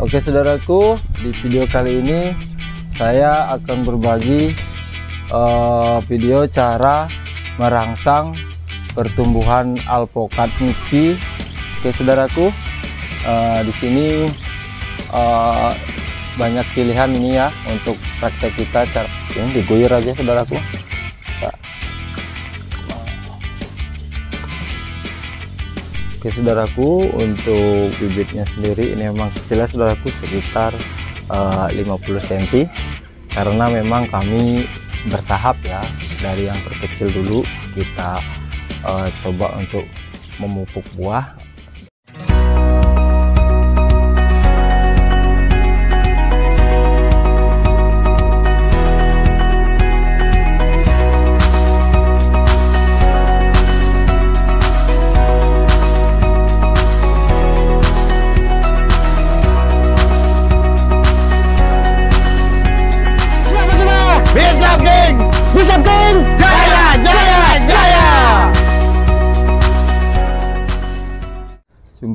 Oke saudaraku, di video kali ini saya akan berbagi uh, video cara merangsang pertumbuhan alpokat Niki. Oke saudaraku, uh, di sini uh, banyak pilihan ini ya untuk praktek kita cara ini diguyur aja saudaraku. Oke saudaraku untuk bibitnya sendiri ini memang kecilnya saudaraku sekitar uh, 50 cm karena memang kami bertahap ya dari yang terkecil dulu kita uh, coba untuk memupuk buah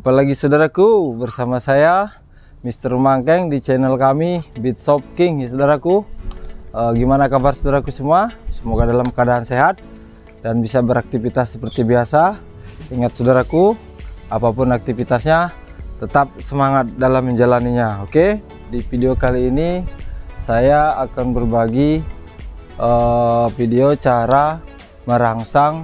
Jumpa lagi saudaraku bersama saya Mr. Mangkeng di channel kami Beat Shop King ya saudaraku e, Gimana kabar saudaraku semua? Semoga dalam keadaan sehat dan bisa beraktivitas seperti biasa Ingat saudaraku apa pun aktivitasnya tetap semangat dalam menjalaninya Oke di video kali ini saya akan berbagi e, video cara merangsang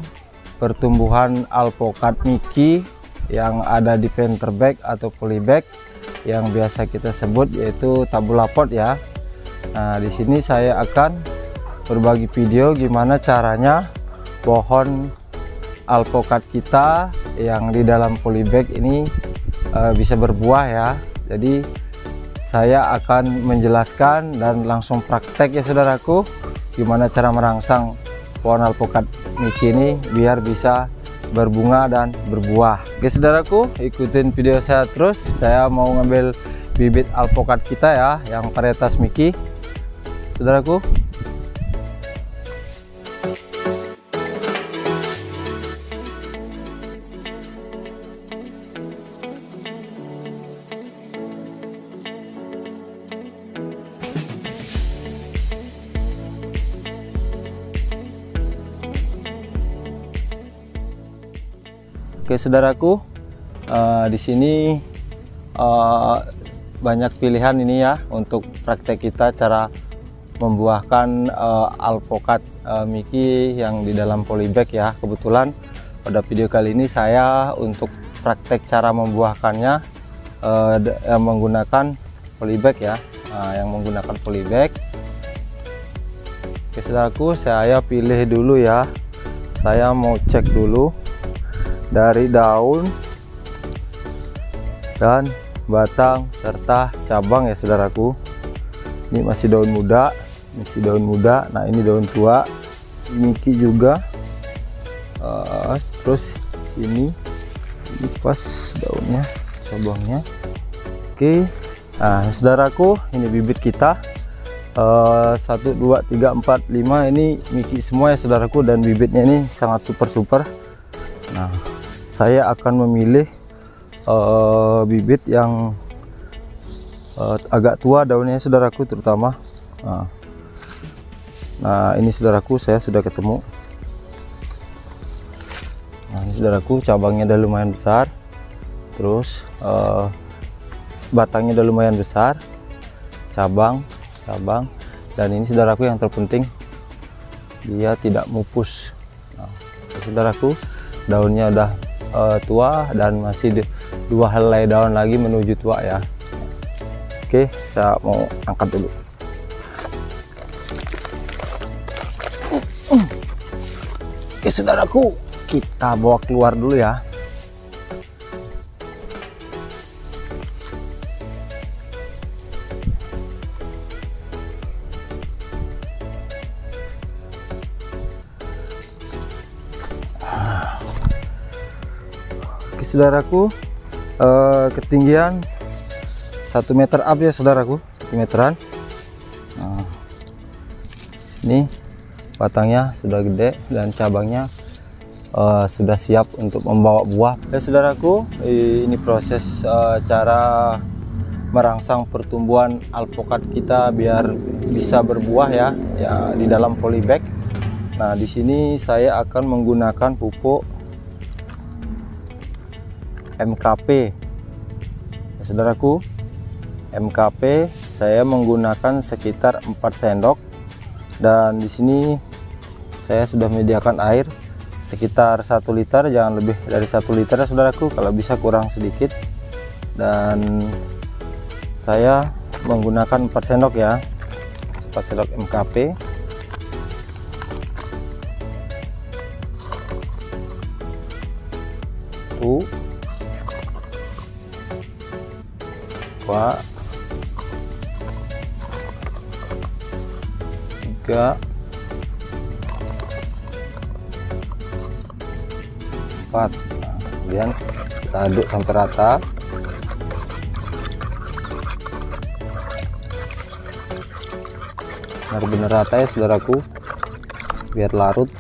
pertumbuhan alpokat Miki yang ada di bag atau polybag yang biasa kita sebut yaitu tabula pot ya. Nah, di sini saya akan berbagi video gimana caranya pohon alpokat kita yang di dalam polybag ini uh, bisa berbuah ya. Jadi saya akan menjelaskan dan langsung praktek ya saudaraku gimana cara merangsang pohon alpokat Miki ini biar bisa berbunga dan berbuah. Oke saudaraku ikutin video saya terus. Saya mau ngambil bibit alpokat kita ya yang varietas Miki saudaraku Oke saudaraku, uh, di sini uh, banyak pilihan ini ya untuk praktek kita cara membuahkan uh, alpokat uh, Miki yang di dalam polybag ya. Kebetulan pada video kali ini saya untuk praktek cara membuahkannya uh, yang menggunakan polybag ya, uh, yang menggunakan polybag. Oke saudaraku, saya pilih dulu ya. Saya mau cek dulu dari daun dan batang serta cabang ya saudaraku. Ini masih daun muda masih daun muda. Nah ini daun tua Miki juga. Uh, terus ini ini pas daunnya cabangnya. Oke. Nah saudaraku ini bibit kita. Uh, 1 2 3 4 5 ini Miki semua ya saudaraku. Dan bibitnya ini sangat super super saya akan memilih uh, bibit yang uh, agak tua daunnya saudaraku terutama. Nah, nah ini saudaraku saya sudah ketemu. Nah ini saudaraku cabangnya udah lumayan besar. Terus uh, batangnya udah lumayan besar. Cabang cabang. Dan ini saudaraku yang terpenting. Dia tidak mupus. Nah, saudaraku daunnya udah uh, tua dan masih dua helai daun lagi menuju tua ya. Oke saya mau angkat dulu. Oke saudaraku kita bawa keluar dulu ya saudaraku eh, ketinggian satu meter up ya saudaraku. Satu meteran. Nah, ini batangnya sudah gede dan cabangnya uh, sudah siap untuk membawa buah. Ya saudaraku ini proses uh, cara merangsang pertumbuhan alpokat kita biar bisa berbuah ya ya di dalam polybag. Nah di sini saya akan menggunakan pupuk MKP ya, saudaraku MKP saya menggunakan sekitar 4 sendok dan di sini saya sudah menyediakan air sekitar satu liter jangan lebih dari satu liter ya saudaraku kalau bisa kurang sedikit. Dan saya menggunakan 4 sendok ya 4 sendok MKP tuh tiga. Empat. Nah, kemudian kita aduk sampai rata. Benar-benar rata ya saudaraku. Biar larut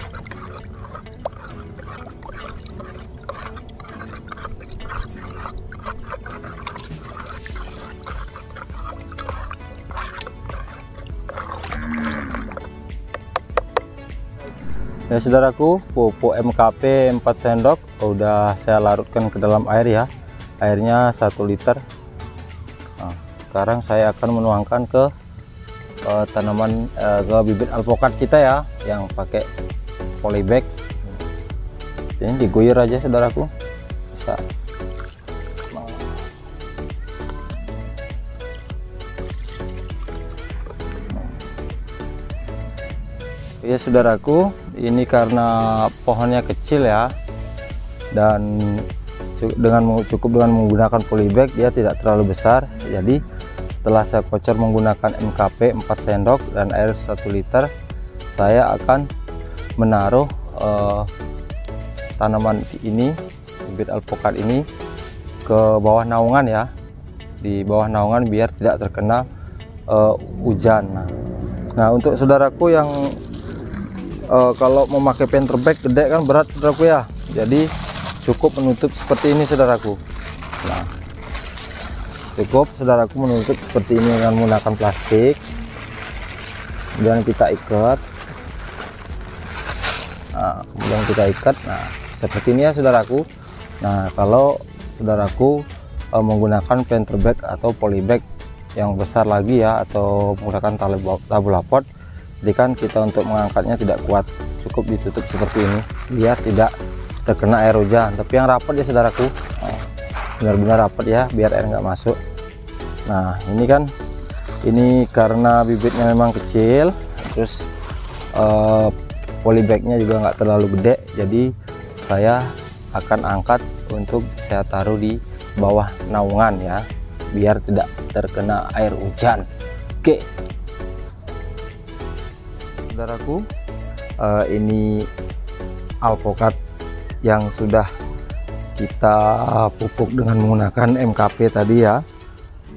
ya saudaraku pupuk MKP 4 sendok udah saya larutkan ke dalam air ya. Airnya 1 liter. Nah, sekarang saya akan menuangkan ke uh, tanaman uh, ke bibit alpokat kita ya yang pakai polybag. Ini diguyur aja saudaraku ya saudaraku ini karena pohonnya kecil ya dan dengan cukup dengan menggunakan polybag dia tidak terlalu besar. Jadi setelah saya kocor menggunakan MKP 4 sendok dan air 1 liter saya akan menaruh uh, tanaman ini bibit alpokat ini ke bawah naungan ya. Di bawah naungan biar tidak terkena uh, hujan. Nah untuk saudaraku yang uh, kalau memakai painter bag gede kan berat saudaraku ya. Jadi cukup menutup seperti ini saudaraku. Nah. Cukup saudaraku menutup seperti ini dengan menggunakan plastik. Kemudian kita ikat. Nah, kemudian kita ikat. Nah seperti ini ya saudaraku. Nah kalau saudaraku e, menggunakan planter bag atau polybag yang besar lagi ya atau menggunakan tali lapot jadi kan kita untuk mengangkatnya tidak kuat. Cukup ditutup seperti ini biar tidak terkena air hujan. Tapi yang rapat ya saudaraku. Benar-benar rapat ya biar air nggak masuk. Nah ini kan ini karena bibitnya memang kecil terus uh, polybagnya juga nggak terlalu gede. Jadi saya akan angkat untuk saya taruh di bawah naungan ya biar tidak terkena air hujan. Oke saudaraku uh, ini alpokat yang sudah kita pupuk dengan menggunakan MKP tadi ya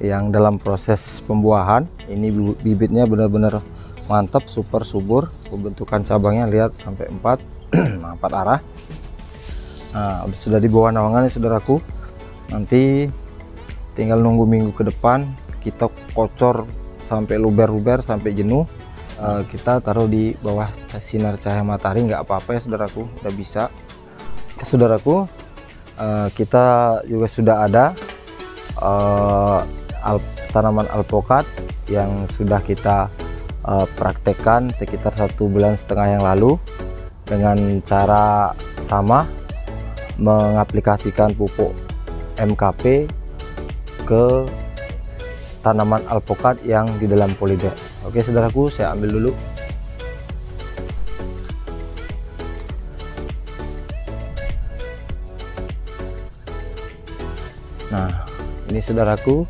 yang dalam proses pembuahan. Ini bibitnya benar-benar mantap super subur pembentukan cabangnya lihat sampai 4 empat arah. Nah sudah di bawah naungan ya saudaraku. Nanti tinggal nunggu minggu ke depan kita kocor sampai luber-luber sampai jenuh uh, kita taruh di bawah sinar cahaya matahari nggak apa-apa ya saudaraku. Udah bisa. Saudaraku uh, kita juga sudah ada al tanaman alpokat yang sudah kita uh, praktekkan sekitar satu bulan setengah yang lalu dengan cara sama mengaplikasikan pupuk MKP ke tanaman alpokat yang di dalam polybag oke saudaraku saya ambil dulu Nah, ini saudaraku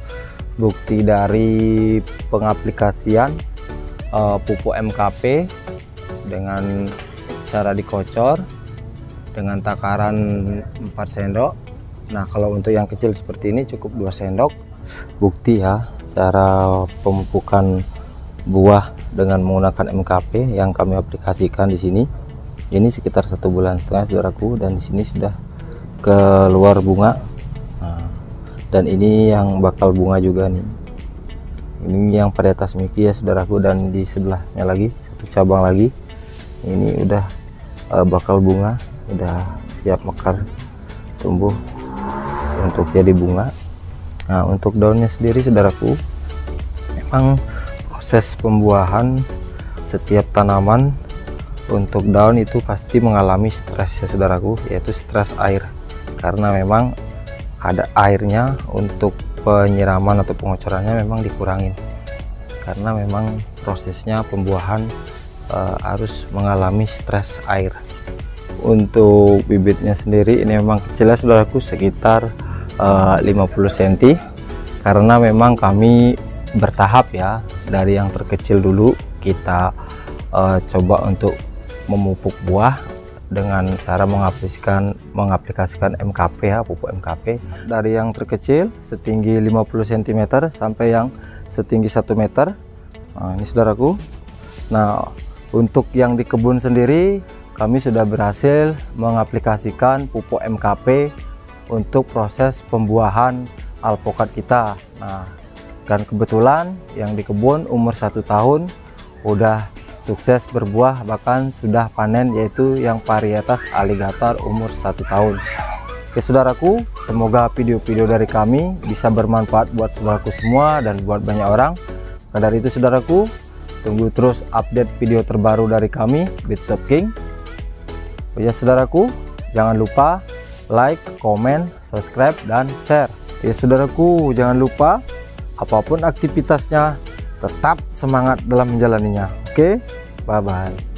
bukti dari pengaplikasian uh, pupuk MKP dengan cara dikocor dengan takaran 4 sendok. Nah, kalau untuk yang kecil seperti ini cukup 2 sendok. Bukti ya cara pemupukan buah dengan menggunakan MKP yang kami aplikasikan di sini. Ini sekitar satu bulan setengah saudaraku dan di sini sudah keluar bunga. Dan ini yang bakal bunga juga nih. Ini yang varietas Miki ya saudaraku dan di sebelahnya lagi satu cabang lagi. Ini udah uh, bakal bunga udah siap mekar tumbuh untuk jadi bunga. Nah untuk daunnya sendiri saudaraku memang proses pembuahan setiap tanaman untuk daun itu pasti mengalami stres ya saudaraku yaitu stres air. Karena memang ada airnya untuk penyiraman atau pengocorannya memang dikurangin. Karena memang prosesnya pembuahan uh, harus mengalami stres air. Untuk bibitnya sendiri ini memang kecil ya saudaraku sekitar uh, 50 cm karena memang kami bertahap ya. Dari yang terkecil dulu kita uh, coba untuk memupuk buah dengan cara mengaplikasikan mengaplikasikan MKP ya pupuk MKP dari yang terkecil setinggi 50 cm sampai yang setinggi 1 meter. Nah, ini saudaraku. Nah untuk yang di kebun sendiri kami sudah berhasil mengaplikasikan pupuk MKP untuk proses pembuahan alpokat kita. Nah dan kebetulan yang di kebun umur satu tahun udah sukses berbuah bahkan sudah panen yaitu yang varietas aligator umur satu tahun. Oke saudaraku semoga video-video dari kami bisa bermanfaat buat saudaraku semua dan buat banyak orang. Nah, dari itu saudaraku tunggu terus update video terbaru dari kami Bitshop King. Oh ya saudaraku jangan lupa like, komen, subscribe, dan share. Ya saudaraku jangan lupa apa pun aktivitasnya tetap semangat dalam menjalaninya. Oke? Bye bye